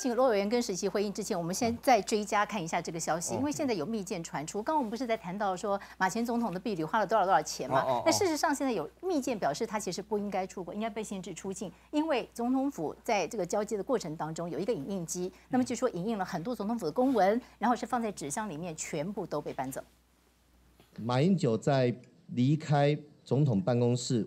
请罗委员跟实习回应之前，我们先再追加看一下这个消息，因为现在有密件传出。刚刚我们不是在谈到说马前总统的婢女花了多少多少钱嘛？那事实上现在有密件表示他其实不应该出国，应该被限制出境，因为总统府在这个交接的过程当中有一个影印机，那么据说影印了很多总统府的公文，然后是放在纸箱里面，全部都被搬走。马英九在离开总统办公室。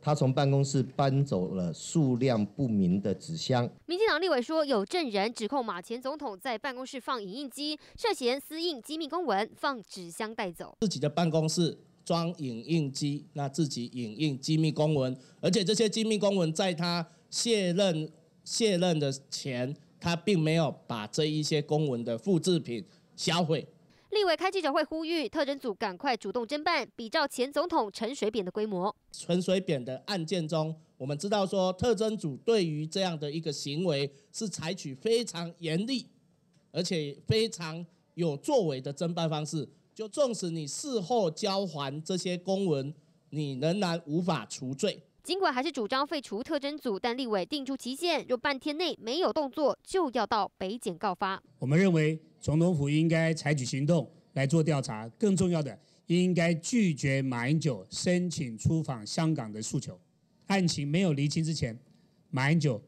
他从办公室搬走了数量不明的纸箱。民进党立委说，有证人指控马前总统在办公室放影印机，涉嫌私印机密公文，放纸箱带走。自己的办公室装影印机，那自己影印机密公文，而且这些机密公文在他卸任卸任的前，他并没有把这一些公文的复制品销毁。立委开记者会呼吁特侦组赶快主动侦办，比照前总统陈水扁的规模。陈水扁的案件中，我们知道说特侦组对于这样的一个行为是采取非常严厉，而且非常有作为的侦办方式。就纵使你事后交还这些公文，你仍然无法除罪。尽管还是主张废除特侦组，但立委定出期限，若半天内没有动作，就要到北检告发。我们认为总统府应该采取行动来做调查，更重要的，应该拒绝马英九申请出访香港的诉求。案情没有厘清之前，马英九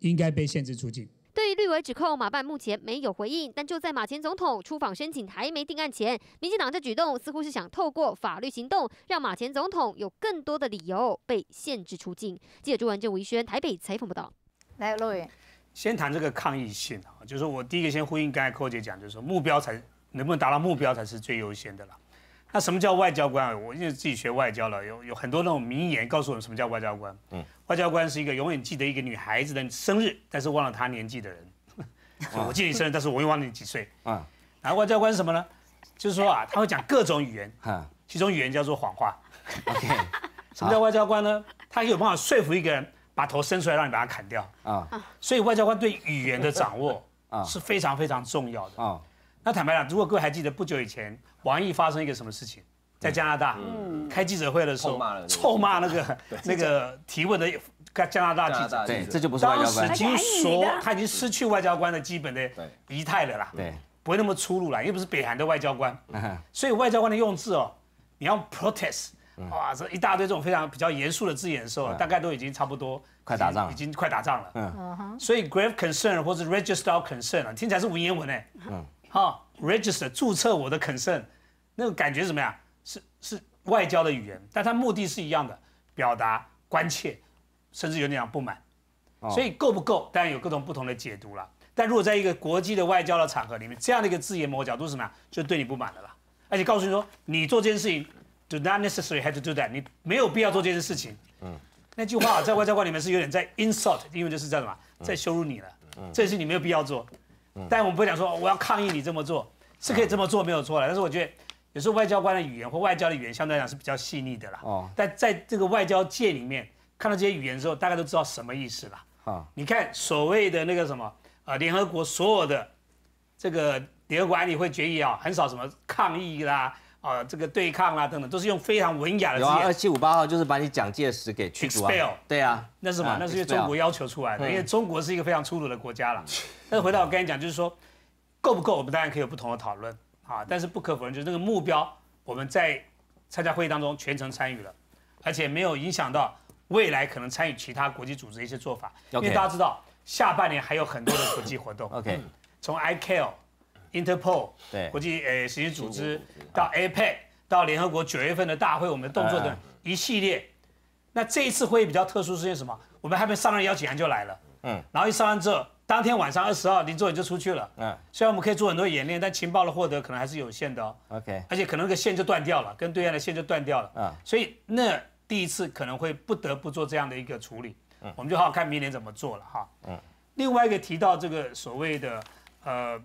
应该被限制出境。对于绿委指控，马办目前没有回应。但就在马前总统出访申请还没定案前，民进党的举动似乎是想透过法律行动，让马前总统有更多的理由被限制出境。记者朱文正、吴一轩台北采访报道。来，罗委先谈这个抗议性啊，就是说我第一个先呼应刚才寇姐讲，就是说目标才能不能达到目标才是最优先的了。那什么叫外交官？我因为自己学外交了，有有很多那种名言告诉我们什么叫外交官。嗯，外交官是一个永远记得一个女孩子的生日，但是忘了她年纪的人。我记得你生日，但是我又忘了你几岁。啊，然后外交官是什么呢？就是说啊，他会讲各种语言，其中语言叫做谎话。OK，什么叫外交官呢？他有办法说服一个人把头伸出来，让你把它砍掉。啊，所以外交官对语言的掌握 啊是非常非常重要的。啊，那坦白讲，如果各位还记得不久以前。王毅发生一个什么事情？在加拿大开记者会的时候，臭骂那个 那个提问的加拿大记者，对，这就不是外交官。当时已经说他已经失去外交官的基本的仪态了啦，对，不会那么粗鲁了，又不是北韩的外交官，所以外交官的用字哦，你要 protest，哇，这一大堆这种非常比较严肃的字眼的时候，大概都已经差不多快打仗，已经快打仗了，嗯，所以 grave concern 或者 register concern 听起来是文言文哎，嗯，好，register 注册我的 concern。那个感觉怎么样？是是外交的语言，但它目的是一样的，表达关切，甚至有点不满。所以够不够？当然有各种不同的解读了。但如果在一个国际的外交的场合里面，这样的一个字眼某个角度是什么呀？就对你不满的了。而且告诉你说，你做这件事情，do not necessarily have to do that，你没有必要做这件事情。嗯，那句话在外交官里面是有点在 insult，因为就是叫什么，在羞辱你了。嗯，这件事你没有必要做。嗯，但我们不会讲说我要抗议你这么做，是可以这么做没有错了。但是我觉得。有时候外交官的语言或外交的语言相对来讲是比较细腻的啦。哦。但在这个外交界里面，看到这些语言之后，大家都知道什么意思了。啊。你看所谓的那个什么啊，联合国所有的这个联合国安理会决议啊，很少什么抗议啦，啊，这个对抗啦等等，都是用非常文雅的字眼。二七五八号就是把你蒋介石给驱逐啊。对啊。那是什么？那是因为中国要求出来的，因为中国是一个非常粗鲁的国家了。但是回到我跟你讲，就是说够不够，我们当然可以有不同的讨论。啊，但是不可否认，就是这个目标，我们在参加会议当中全程参与了，而且没有影响到未来可能参与其他国际组织的一些做法。因为大家知道，下半年还有很多的国际活动。OK，从 ICAO、Interpol 对国际诶实际组织到 APEC 到联合国九月份的大会，我们的动作的一系列。那这一次会议比较特殊，是因为什么？我们还没上任邀请函就来了。嗯，然后一上任之后。当天晚上二十号，林作远就出去了。嗯，虽然我们可以做很多演练，但情报的获得可能还是有限的哦。OK，而且可能那个线就断掉了，跟对岸的线就断掉了。嗯，所以那第一次可能会不得不做这样的一个处理。嗯，我们就好好看明年怎么做了哈。嗯，另外一个提到这个所谓的呃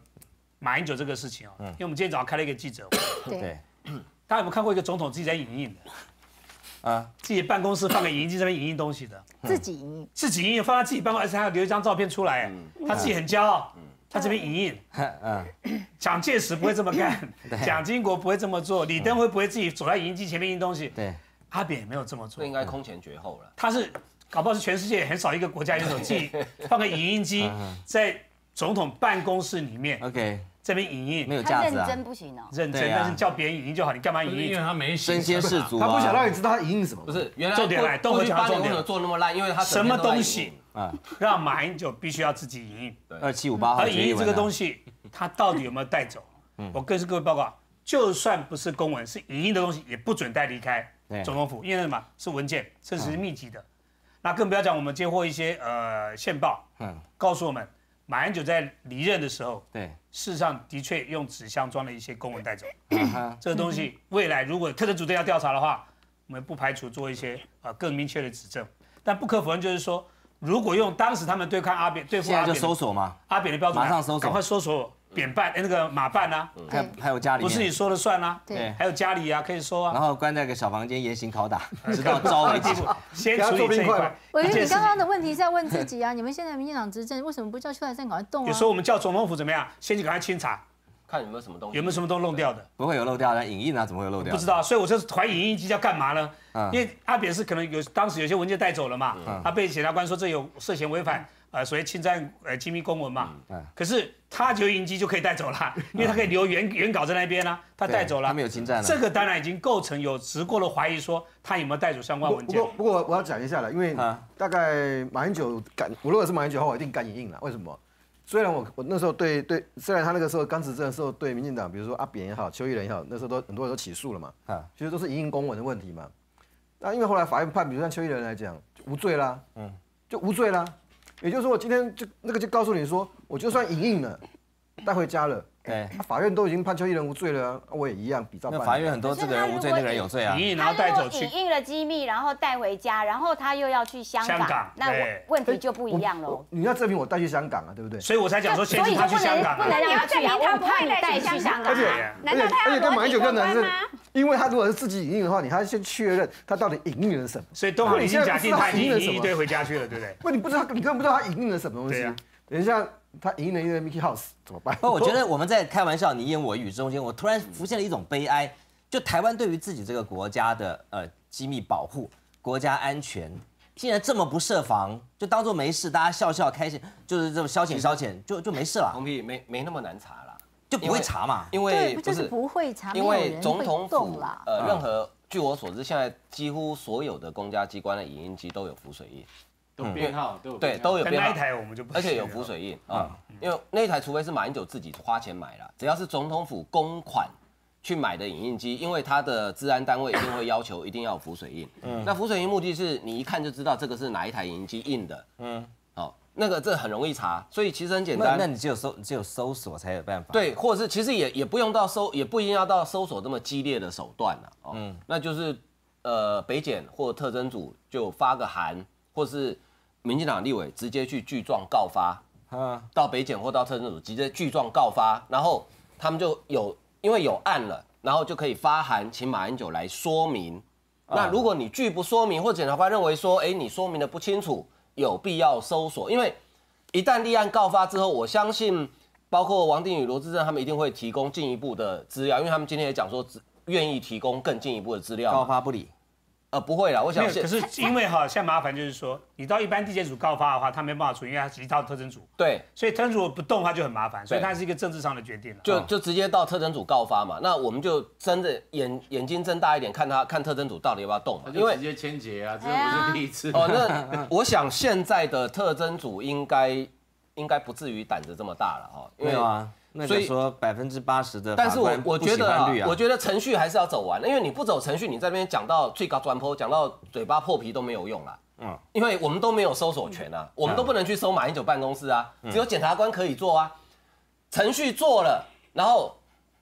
马英九这个事情哦，因为我们今天早上开了一个记者会。对。大家有没有看过一个总统自己在影印的？啊，自己办公室放个影印机上面影印东西的，自己影印，自己影印放在自己办公室，而且还要留一张照片出来，他自己很骄傲，他这边影印，嗯，蒋介石不会这么干，蒋经国不会这么做，李登辉不会自己走在影印机前面印东西，对，阿扁也没有这么做，应该空前绝后了。他是搞不好是全世界很少一个国家有手自己放个影印机在总统办公室里面，OK，这边影印没有架子啊，认真不行哦，认真，但是叫别人影印就好，你干嘛影印？因为他没身先士卒，他不想让你知道他影印什么。不是，原来重点来，都会讲重点。做那么烂，因为他什么东西啊，让马英九必须要自己影印。二七五八号，而影印这个东西，他到底有没有带走？我跟各位报告，就算不是公文，是影印的东西，也不准带离开总统府，因为什么？是文件，甚至是密集的。那更不要讲，我们接获一些呃线报，嗯，告诉我们，马英九在离任的时候，对，事实上的确用纸箱装了一些公文带走。这个东西未来如果特侦组队要调查的话，我们不排除做一些啊更明确的指证。但不可否认，就是说，如果用当时他们对抗阿扁对付阿扁，就搜索嘛？阿扁的标准，马上搜索，赶快搜索。扁办哎，那个马办啊，还有还有家里，不是你说了算啊，对，还有家里啊，可以说啊。然后关在个小房间严刑拷打，直到招为止。先处理这一块。我觉得你刚刚的问题是在问自己啊，你们现在民进党执政，为什么不叫邱台山赶快动啊？有时候我们叫总统府怎么样？先去赶快清查，看有没有什么东西，有没有什么都漏掉的？不会有漏掉的，影印啊，怎么会有漏掉？不知道，所以我就怀疑影印机要干嘛呢？因为阿扁是可能有当时有些文件带走了嘛，他被检察官说这有涉嫌违反。呃，所谓侵占呃机密公文嘛，嗯，可是他就印机就可以带走了，因为他可以留原原稿在那边呢，他带走了，他没有侵占，这个当然已经构成有直过的怀疑，说他有没有带走相关文件。不过不过我要讲一下了，因为大概马英九敢，我如果是马英九的话，我一定敢影印了。为什么？虽然我我那时候对对，虽然他那个时候刚执政的时候对民进党，比如说阿扁也好，邱毅人也好，那时候都很多人都起诉了嘛，啊，其实都是影印公文的问题嘛。那因为后来法院判，比如像邱毅人来讲，无罪啦，嗯，就无罪啦。也就是说，我今天就那个就告诉你说，我就算影印了，带回家了。对，法院都已经判邱毅人无罪了，我也一样比照办。法院很多这个人无罪，那个人有罪啊。然后带走去。影印了机密，然后带回家，然后他又要去香港，那问题就不一样喽。你要证明我带去香港啊，对不对？所以我才讲说，所以他去香港，不能让他去啊，我怕你带去香港。而且，而且，而且跟马英九更难是，因为他如果是自己影印的话，你还要先确认他到底影印了什么。所以东航已经假定他影印一堆回家去了，对不对？不，你不知道，你根本不知道他影印了什么东西。等一下。他赢了一个 Mickey House 怎么办？不，我觉得我们在开玩笑，你言我语中间，我突然浮现了一种悲哀，就台湾对于自己这个国家的呃机密保护、国家安全，竟然这么不设防，就当做没事，大家笑笑开心，就是这么消遣消遣，就就没事了。红皮没没那么难查了，就不会查嘛？因为不是不会查，因为总统府呃，任何据我所知，现在几乎所有的公家机关的影印机都有浮水印。编号对都有编号，那一台我们就而且有浮水印啊，因为那一台除非是马英九自己花钱买了，只要是总统府公款去买的影印机，因为它的治安单位一定会要求一定要有浮水印。嗯，那浮水印目的是你一看就知道这个是哪一台影印机印的。嗯，好，那个这很容易查，所以其实很简单。那你只有搜只有搜索才有办法。对，或者是其实也也不用到搜，也不一定要到搜索这么激烈的手段了。嗯，那就是呃北检或特侦组就发个函，或是。民进党立委直接去具状告发，啊，到北检或到特侦组直接具状告发，然后他们就有因为有案了，然后就可以发函请马英九来说明。那如果你拒不说明，或检察官认为说，哎，你说明的不清楚，有必要搜索，因为一旦立案告发之后，我相信包括王定宇、罗志正他们一定会提供进一步的资料，因为他们今天也讲说，愿意提供更进一步的资料。告发不理。呃，不会啦，我想。可是因为哈，现在麻烦就是说，你到一般地检组告发的话，他没办法处理，因为他直接到特征组。对。所以特侦组不动，他就很麻烦，所以它是一个政治上的决定了。就就直接到特征组告发嘛，那我们就睁着眼眼睛睁大一点，看他看特征组到底要不要动嘛。因为直接签结啊，这不是第一次。哦，那 我想现在的特征组应该应该不至于胆子这么大了哈。没有啊。所以说百分之八十的，但是我我觉得，我觉得程序还是要走完，因为你不走程序，你在那边讲到最高专坡，讲到嘴巴破皮都没有用啦。嗯，因为我们都没有搜索权啊，我们都不能去搜马英九办公室啊，只有检察官可以做啊。程序做了，然后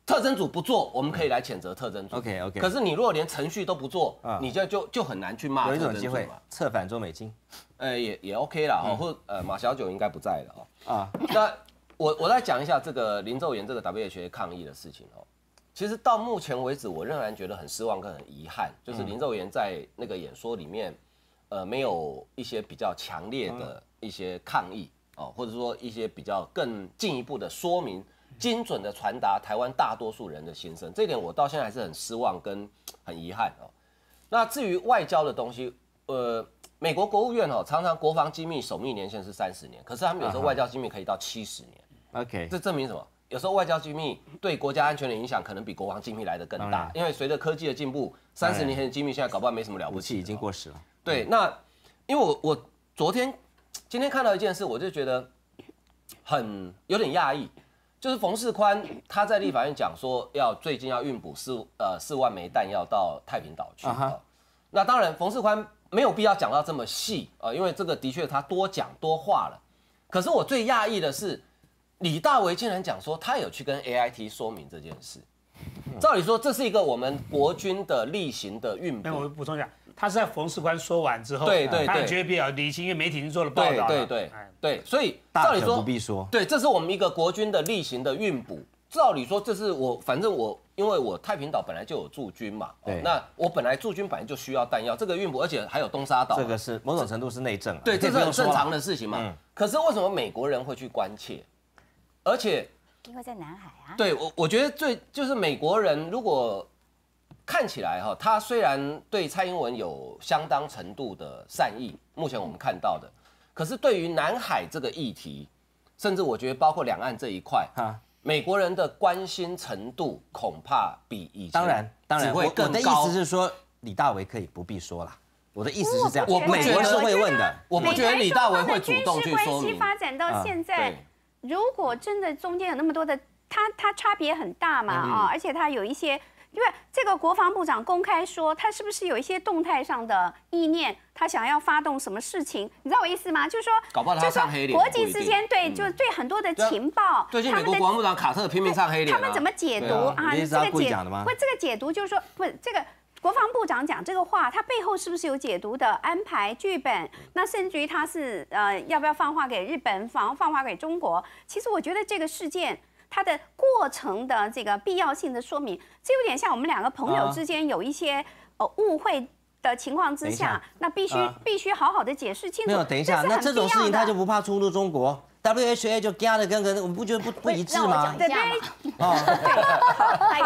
特征组不做，我们可以来谴责特征组。OK OK。可是你如果连程序都不做，你就就就很难去骂。有一种机会，策反周美金，呃，也也 OK 了哈，或呃马小九应该不在了哦。啊，那。我我来讲一下这个林奏言这个 W H A 抗议的事情哦。其实到目前为止，我仍然觉得很失望跟很遗憾，就是林奏言在那个演说里面，呃，没有一些比较强烈的一些抗议哦，或者说一些比较更进一步的说明，精准的传达台湾大多数人的心声。这点我到现在还是很失望跟很遗憾哦。那至于外交的东西，呃，美国国务院哦，常常国防机密守密年限是三十年，可是他们有时候外交机密可以到七十年。OK，这证明什么？有时候外交机密对国家安全的影响可能比国防机密来的更大，因为随着科技的进步，三十年前的机密现在搞不好没什么了不起，已经过时了。对，那因为我我昨天今天看到一件事，我就觉得很有点讶异，就是冯世宽他在立法院讲说要最近要运补四呃四万枚弹药到太平岛去啊。那当然，冯世宽没有必要讲到这么细啊，因为这个的确他多讲多话了。可是我最讶异的是。李大为竟然讲说他有去跟 A I T 说明这件事，照理说这是一个我们国军的例行的运补。那我补充一下，他是在冯世宽说完之后，对对对，觉得比较理性，因为媒体已经做了报道对对对对，所以照理说不必说，对，这是我们一个国军的例行的运补。照理说这是我，反正我因为我太平岛本来就有驻军嘛，对，那我本来驻军本来就需要弹药，这个运补，而且还有东沙岛，这个是某种程度是内政，对，这是很正常的事情嘛。可是为什么美国人会去关切？而且，因为在南海啊。对我，我觉得最就是美国人，如果看起来哈，他虽然对蔡英文有相当程度的善意，目前我们看到的，可是对于南海这个议题，甚至我觉得包括两岸这一块，哈，美国人的关心程度恐怕比以前当然当然会更高。我的意思是说，李大为可以不必说了。我的意思是这样，我美国是会问的，我不觉得李大为会主动去说明。发展到现在。如果真的中间有那么多的，他他差别很大嘛啊，而且他有一些，因为这个国防部长公开说，他是不是有一些动态上的意念，他想要发动什么事情？你知道我意思吗？就是说，搞不好他上黑脸。国际之间对，就是对很多的情报，最近美国国防部长卡特拼命上黑脸，他们怎么解读啊？这个解不，这个解读就是说，不，这个。国防部长讲这个话，他背后是不是有解读的安排剧本？那甚至于他是呃，要不要放话给日本，放放话给中国？其实我觉得这个事件它的过程的这个必要性的说明，这有点像我们两个朋友之间有一些呃误会的情况之下，那必须必须好好的解释清楚。没有，等一下，那这种事情他就不怕出入中国？W H A 就加的跟跟，我们不觉得不不一致吗？对对，哦，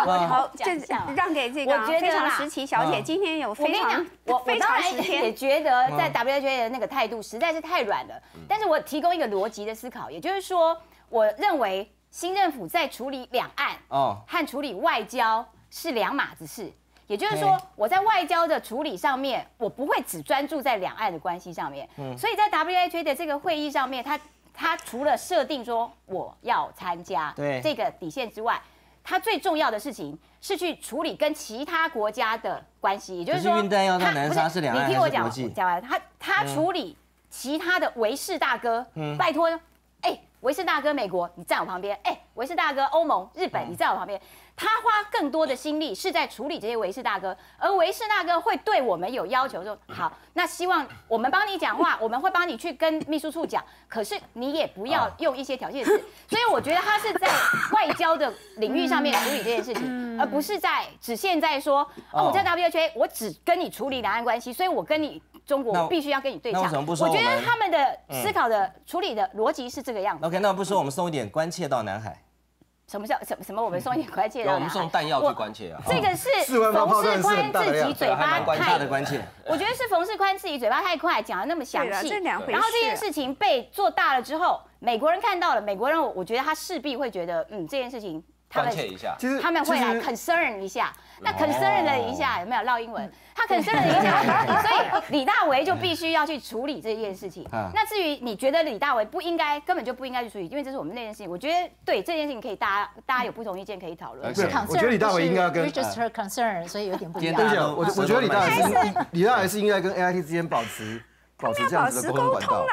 好，好，这让给这个非常时期小姐，今天有非常我我当然也觉得在 W H A 的那个态度实在是太软了，但是我提供一个逻辑的思考，也就是说，我认为新政府在处理两岸哦和处理外交是两码子事，也就是说，我在外交的处理上面，我不会只专注在两岸的关系上面，所以在 W H A 的这个会议上面，他。他除了设定说我要参加这个底线之外，他最重要的事情是去处理跟其他国家的关系，也就是说，他不是你听我讲，讲完他他处理其他的维氏大哥，拜托，哎，维氏大哥，美国你站我旁边，哎，维氏大哥，欧盟、日本你站我旁边。他花更多的心力是在处理这些维氏大哥，而维氏大哥会对我们有要求，说好，那希望我们帮你讲话，我们会帮你去跟秘书处讲，可是你也不要用一些条件词。所以我觉得他是在外交的领域上面处理这件事情，而不是在只现在说，哦，我在 W H A，我只跟你处理两岸关系，所以我跟你中国必须要跟你对呛。我觉得他们的思考的处理的逻辑是这个样子。OK，那不说我们送一点关切到南海。什么叫什什么？我们送一点关切，我们送弹药去关切啊！这个是冯世宽自己嘴巴太的关切。我觉得是冯世宽自己嘴巴太快，讲的那么详细。然后这件事情被做大了之后，美国人看到了，美国人我觉得他势必会觉得，嗯，这件事情。关切一下，其实他们会来 concern 一下，那 concern 了一下有没有绕英文？他 concern 了一下，所以李大为就必须要去处理这件事情。那至于你觉得李大为不应该，根本就不应该去处理，因为这是我们那件事情。我觉得对这件事情可以大家大家有不同意见可以讨论。我觉得李大为应该跟 just her concern，所以有点不一样。我我觉得李大为是李大为是应该跟 A I T 之间保持保持这样子的沟通管道。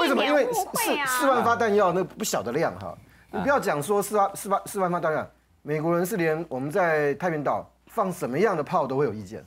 为什么？因为四四万发弹药那不小的量哈。你不要讲说四万四万四万发弹药，美国人是连我们在太平岛放什么样的炮都会有意见。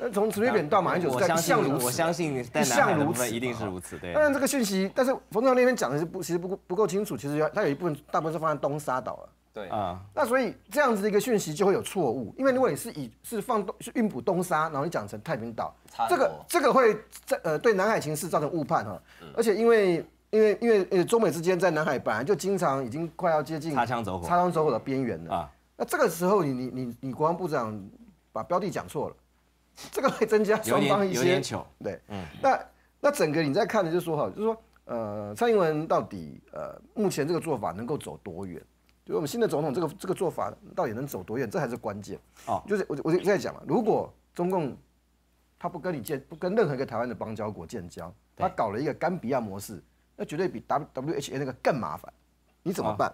呃，从直飞点到马英九，我相信我相信在南海部分一定是如此。对。当然这个讯息，但是冯正那边讲的是不，其实不不够清楚。其实他有一部分，大部分是放在东沙岛了。对啊。那所以这样子的一个讯息就会有错误，因为如果你是以是放东是运补东沙，然后你讲成太平岛，这个这个会在呃对南海情势造成误判哈。而且因为。因为因为呃中美之间在南海本来就经常已经快要接近擦枪走火擦枪走火的边缘了啊，那这个时候你你你你国防部长把标的讲错了，这个会增加双方一些对，嗯，那那整个你在看的就是说哈，就是说呃，蔡英文到底呃目前这个做法能够走多远？就是我们新的总统这个这个做法到底能走多远？这才是关键。哦，就是我我就在讲了，如果中共他不跟你建不跟任何一个台湾的邦交国建交，他搞了一个甘比亚模式，那绝对比 W W H A 那个更麻烦。你怎么办？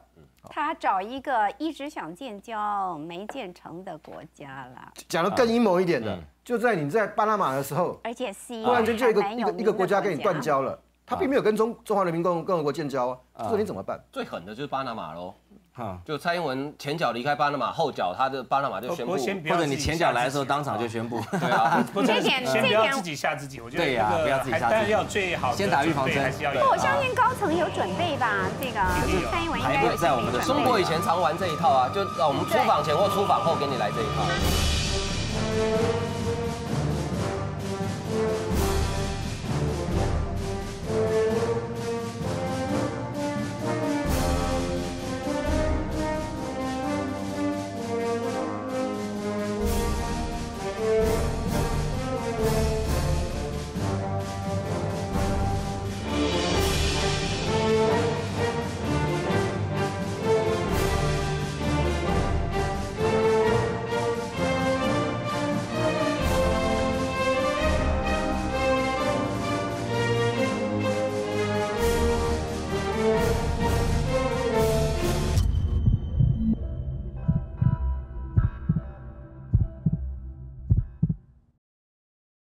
他找一个一直想建交没建成的国家了。讲的更阴谋一点的，就在你在巴拿马的时候，而且 C 突然间就一个一个一个国家跟你断交了，他并没有跟中中华人民共共和国建交啊，这你怎么办？最狠的就是巴拿马喽。就蔡英文前脚离开巴拿马，后脚他的巴拿马就宣布，或者你前脚来的时候当场就宣布，对啊，这点先不要自己吓自己，我觉得对呀，不要自己吓自己，但要最好先打预防针，不，我相信高层有准备吧，这个蔡英文应该在我们的中国以前常玩这一套啊，就让我们出访前或出访后给你来这一套。